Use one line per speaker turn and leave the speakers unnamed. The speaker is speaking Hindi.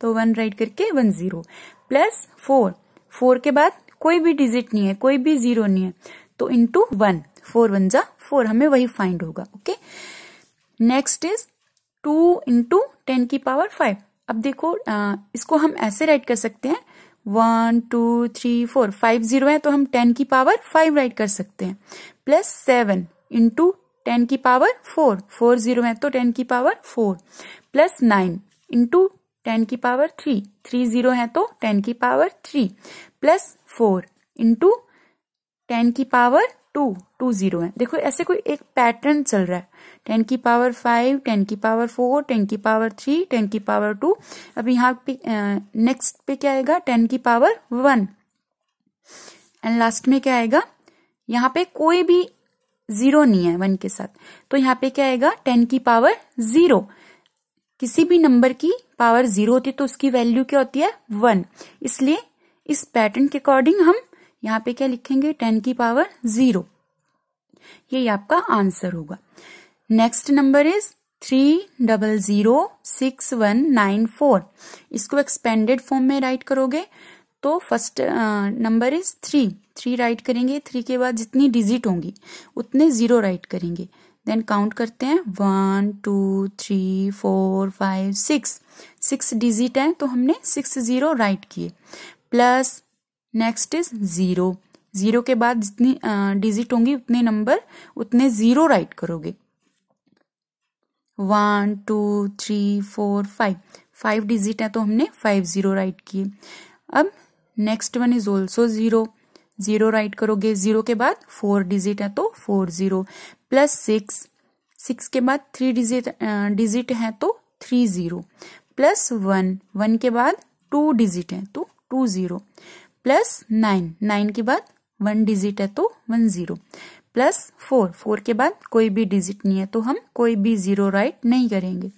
तो वन राइट करके one zero. Plus four. Four के बाद कोई भी डिजिट नहीं है कोई भी ज़ीरो नहीं है तो इंटू वन। फोर वन जा फोर हमें वही फाइंड होगा okay next is two into ten की पावर फाइव अब देखो आ, इसको हम ऐसे राइट कर सकते हैं। One two three four five zero है तो हम टेन की पावर फाइव राइट कर सकते हैं। प्लस सेवन इंटू टेन की पावर फोर फोर ज़ीरो है तो टेन की power four plus nine into ten की पावर थ्री थ्री ज़ीरो है तो टेन की power three, plus four into ten की पावर टू टू ज़ीरो है। देखो, ऐसे कोई एक पैटर्न चल रहा है। टेन की पावर फाइव, टेन की पावर फोर, टेन की पावर थ्री, टेन की पावर टू। अब यहाँ पे नेक्स्ट पे क्या आएगा? टेन की पावर वन। एंड लास्ट में क्या आएगा? यहाँ पे कोई भी ज़ीरो नहीं है वन के साथ। तो यहाँ पे क्या आएगा? टेन की पावर ज़ीरो। किसी भी नंबर की पावर ज़ीरो होती है तो उसकी वैल्यू क्या होती है? वन इसलिए इस पैटर्न के अकॉर्डिंग हम यहाँ पे क्या लिखेंगे? टेन की पावर ज़ीरो ये आपका आंसर होगा। Next number is three double zero six one nine four इसको एक्सपेंडेड फॉर्म में राइट करोगे। तो first number is three three write करेंगे थ्री के बाद जितनी डिजिट होंगी, उतने ज़ीरो राइट करेंगे। देन काउंट करते हैं। One two three four five six six digit है तो हमने सिक्स ज़ीरो राइट किए। Plus next is zero zero के बाद जितनी डिजिट होंगी, उतने नंबर उतने ज़ीरो राइट करोगे। One two three four five five digit है तो हमने फाइव ज़ीरो राइट किए। अब next one is also zero zero write करोगे. ज़ीरो के बाद फोर डिजिट है तो four zero plus six six के बाद थ्री डिजिट डिजिट है तो three zero plus one one के बाद टू डिजिट है तो two zero plus nine nine के बाद वन डिजिट है तो one zero plus four four के बाद कोई भी डिजिट नहीं है तो हम कोई भी ज़ीरो राइट नहीं करेंगे.